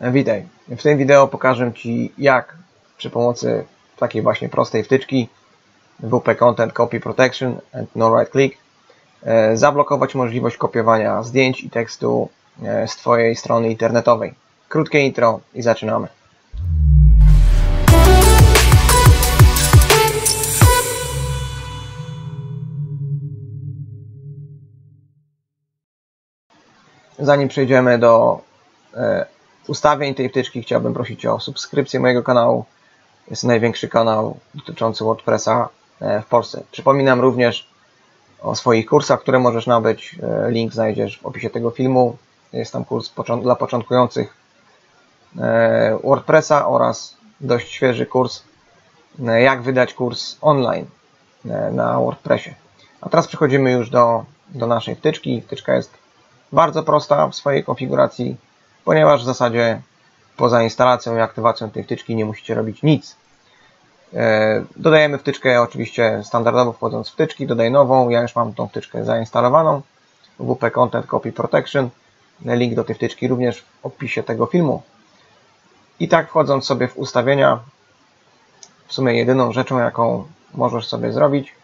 Witaj. W tym wideo pokażę Ci jak przy pomocy takiej właśnie prostej wtyczki WP Content Copy Protection and No Right Click e, zablokować możliwość kopiowania zdjęć i tekstu e, z Twojej strony internetowej. Krótkie intro i zaczynamy. Zanim przejdziemy do e, ustawień tej wtyczki, chciałbym prosić o subskrypcję mojego kanału. Jest to największy kanał dotyczący WordPressa e, w Polsce. Przypominam również o swoich kursach, które możesz nabyć. E, link znajdziesz w opisie tego filmu. Jest tam kurs dla początkujących WordPressa oraz dość świeży kurs, jak wydać kurs online na WordPressie. A teraz przechodzimy już do, do naszej wtyczki. Wtyczka jest bardzo prosta w swojej konfiguracji, ponieważ w zasadzie poza instalacją i aktywacją tej wtyczki nie musicie robić nic. E, dodajemy wtyczkę oczywiście standardowo wchodząc w wtyczki, dodaj nową, ja już mam tą wtyczkę zainstalowaną, WP Content Copy Protection, link do tej wtyczki również w opisie tego filmu. I tak wchodząc sobie w ustawienia, w sumie jedyną rzeczą jaką możesz sobie zrobić,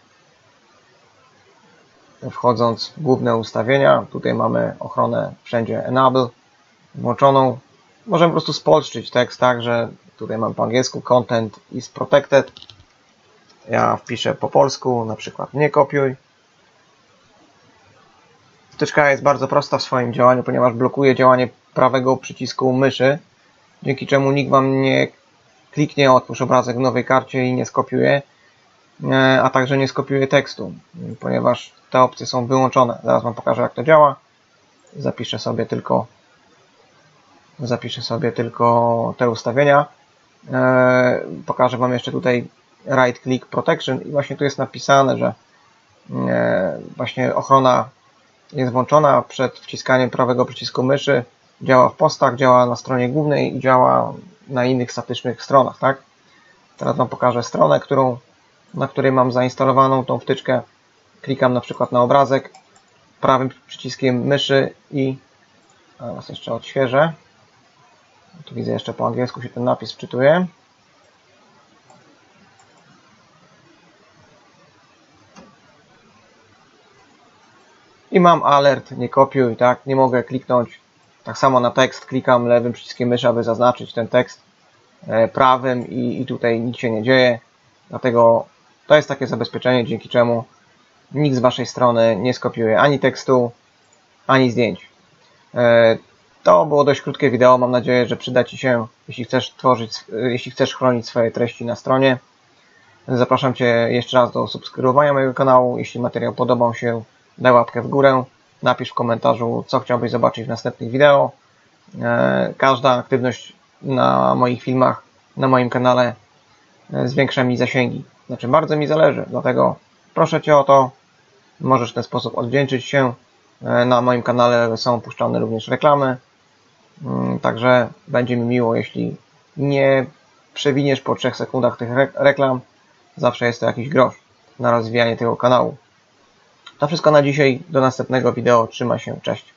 wchodząc w główne ustawienia, tutaj mamy ochronę wszędzie Enable włączoną. Możemy po prostu spolszczyć tekst tak, że tutaj mam po angielsku Content is protected. Ja wpiszę po polsku, na przykład nie kopiuj. Wtyczka jest bardzo prosta w swoim działaniu, ponieważ blokuje działanie prawego przycisku myszy, dzięki czemu nikt Wam nie kliknie otwórz obrazek w nowej karcie i nie skopiuje, e, a także nie skopiuje tekstu, ponieważ te opcje są wyłączone. Zaraz Wam pokażę jak to działa. Zapiszę sobie tylko zapiszę sobie tylko te ustawienia. E, pokażę Wam jeszcze tutaj right click protection i właśnie tu jest napisane, że e, właśnie ochrona jest włączona przed wciskaniem prawego przycisku myszy. Działa w postach, działa na stronie głównej i działa na innych statycznych stronach, tak? Teraz Wam pokażę stronę, którą, na której mam zainstalowaną tą wtyczkę klikam na przykład na obrazek prawym przyciskiem myszy i teraz jeszcze odświeżę. Tu widzę jeszcze po angielsku się ten napis wczytuje. I mam alert, nie kopiuj, tak? Nie mogę kliknąć tak samo na tekst, klikam lewym przyciskiem myszy, aby zaznaczyć ten tekst e, prawym i, i tutaj nic się nie dzieje. Dlatego to jest takie zabezpieczenie, dzięki czemu nikt z Waszej strony nie skopiuje ani tekstu, ani zdjęć. E, to było dość krótkie wideo, mam nadzieję, że przyda Ci się, jeśli chcesz tworzyć, jeśli chcesz chronić swoje treści na stronie. Zapraszam Cię jeszcze raz do subskrybowania mojego kanału. Jeśli materiał podobał się, daj łapkę w górę. Napisz w komentarzu, co chciałbyś zobaczyć w następnych wideo. E, każda aktywność na moich filmach, na moim kanale e, zwiększa mi zasięgi. Znaczy, bardzo mi zależy, dlatego proszę Cię o to, Możesz w ten sposób odwdzięczyć się. E, na moim kanale są puszczane również reklamy, także będzie mi miło, jeśli nie przewiniesz po 3 sekundach tych reklam. Zawsze jest to jakiś grosz na rozwijanie tego kanału. To wszystko na dzisiaj. Do następnego wideo. Trzyma się. Cześć.